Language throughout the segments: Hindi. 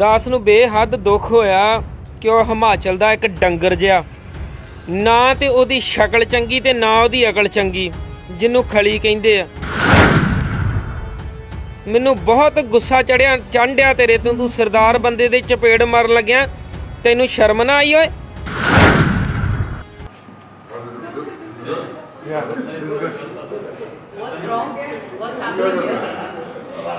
ਦਾਸ ਨੂੰ ਬੇਹੱਦ ਦੁੱਖ ਹੋਇਆ ਕਿ ਉਹ ਹਿਮਾਚਲ ਦਾ ਇੱਕ ਡੰਗਰ ਜਿਹਾ ਨਾ ਤੇ ਉਹਦੀ ਸ਼ਕਲ ਚੰਗੀ ਤੇ ਨਾ ਉਹਦੀ ਅਕਲ ਚੰਗੀ, ਜਿਹਨੂੰ ਖਲੀ ਕਹਿੰਦੇ ਆ ਮੈਨੂੰ ਬਹੁਤ ਗੁੱਸਾ ਚੜਿਆ ਚੰਡਿਆ ਤੇਰੇ ਤੋਂ ਤੂੰ ਸਰਦਾਰ ਬੰਦੇ ਦੇ ਚਪੇੜ ਮਾਰਨ ਲੱਗਿਆ, ਤੈਨੂੰ ਸ਼ਰਮ ਨਾ ਆਈ ਓਏ What's wrong? What's happening here?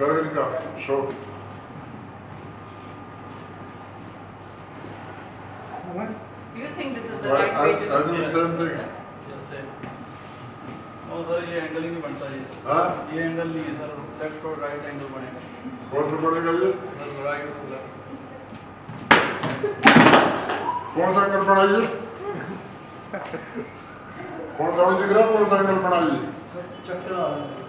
करके दिखाओ show Do you think this is the I, right way to I do do the it? same thing. ये एंगल ही नहीं बनता ये। हाँ? ये एंगल नहीं है सर लेफ़्ट और राइट एंगल बनेगा कौन सा बनेगा ये? सर राइट और लेफ़्ट कौन सा एंगल बनाइए कौन सा दिख रहा है? कौन सा एंगल बनाइए चक्कर आ रहा है।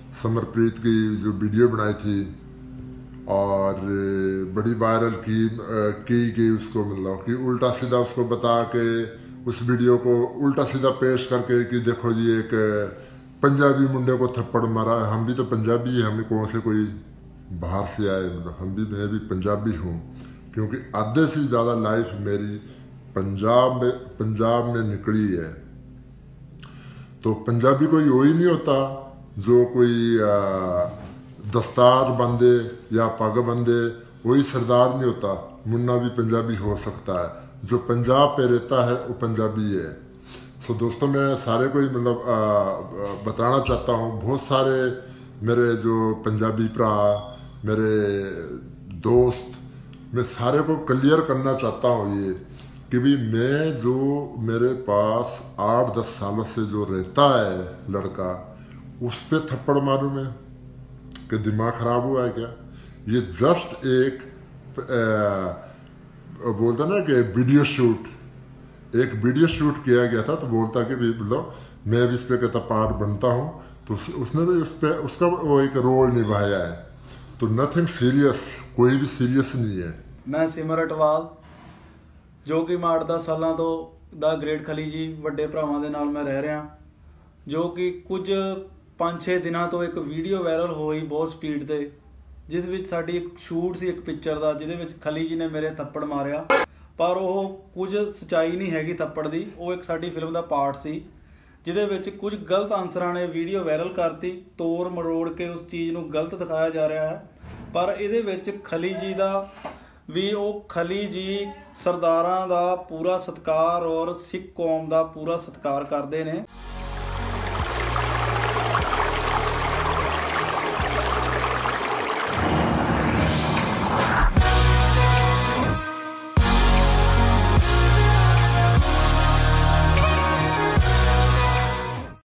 समरप्रीत की जो वीडियो बनाई थी और बड़ी वायरल की की गई उसको मतलब कि उल्टा सीधा उसको बता के उस वीडियो को उल्टा सीधा पेश करके कि देखो जी एक पंजाबी मुंडे को थप्पड़ मारा। हम भी तो पंजाबी है हम कौन से कोई बाहर से आए मतलब हम भी, मैं भी पंजाबी हूँ। क्योंकि आधे से ज़्यादा लाइफ मेरी पंजाब में पंजाब में निकली है। तो पंजाबी कोई वो ही नहीं होता। जो कोई दस्तार बंदे या पग बंदे, वही सरदार नहीं होता। मुन्ना भी पंजाबी हो सकता है। जो पंजाब पे रहता है, वो पंजाबी है। सो दोस्तों, मैं सारे को ही मतलब बताना चाहता हूँ। बहुत सारे मेरे जो पंजाबी भरा, मेरे दोस्त, मैं सारे को क्लियर करना चाहता हूँ ये, कि भी मैं जो मेरे पास आठ दस सालों से जो रहता है लड़का उस पर थप्पड़ मारूं मैं कि दिमाग खराब हुआ है क्या ये जस्ट एक आ, बोलता ना कि वीडियो शूट एक वीडियो शूट किया गया था तो बोलता कि भी मतलब मैं भी इस पे कहता पार्ट बनता हूँ तो उस, उसने भी उस पे उसका वो एक रोल निभाया है तो नथिंग सीरियस कोई भी सीरियस नहीं है ਮੈਂ ਸਿਮਰ ਅਟਵਾਲ ਜੋ ਕਿ ਮਾੜਦਾ ਸਾਲਾਂ ਤੋਂ ਦਾ ਗ੍ਰੇਟ ਖਲੀ ਜੀ ਵੱਡੇ ਭਰਾਵਾਂ ਦੇ ਨਾਲ ਮੈਂ ਰਹਿ ਰਿਹਾ ਜੋ ਕਿ ਕੁਝ 5-6 ਦਿਨਾਂ ਤੋਂ ਇੱਕ ਵੀਡੀਓ ਵਾਇਰਲ ਹੋਈ ਬਹੁਤ ਸਪੀਡ ਤੇ, ਜਿਸ ਵਿੱਚ ਸਾਡੀ ਇੱਕ ਸ਼ੂਟ ਸੀ ਇੱਕ ਪਿਕਚਰ ਦਾ, ਜਿਹਦੇ ਵਿੱਚ ਖਲੀ ਜੀ ਨੇ ਮੇਰੇ ਥੱਪੜ ਮਾਰਿਆ। ਪਰ ਉਹ ਕੁਝ ਸਚਾਈ ਨਹੀਂ ਹੈਗੀ ਥੱਪੜ ਦੀ, ਉਹ ਇੱਕ ਸਾਡੀ ਫਿਲਮ ਦਾ ਪਾਰਟ ਸੀ, ਜਿਹਦੇ ਵਿੱਚ ਕੁਝ ਗਲਤ ਆਨਸਰਾਂ ਨੇ ਵੀਡੀਓ ਵਾਇਰਲ ਕਰਤੀ ਤੋੜ ਮਰੋੜ ਕੇ ਉਸ ਚੀਜ਼ ਨੂੰ ਗਲਤ ਦਿਖਾਇਆ ਜਾ ਰਿਹਾ ਹੈ। ਪਰ ਇਹਦੇ ਵਿੱਚ ਖਲੀ ਜੀ ਦਾ ਵੀ ਉਹ ਖਲੀ ਜੀ ਸਰਦਾਰਾਂ ਦਾ ਪੂਰਾ ਸਤਿਕਾਰ ਔਰ ਸਿੱਖ ਕੌਮ ਦਾ ਪੂਰਾ ਸਤਿਕਾਰ ਕਰਦੇ ਨੇ।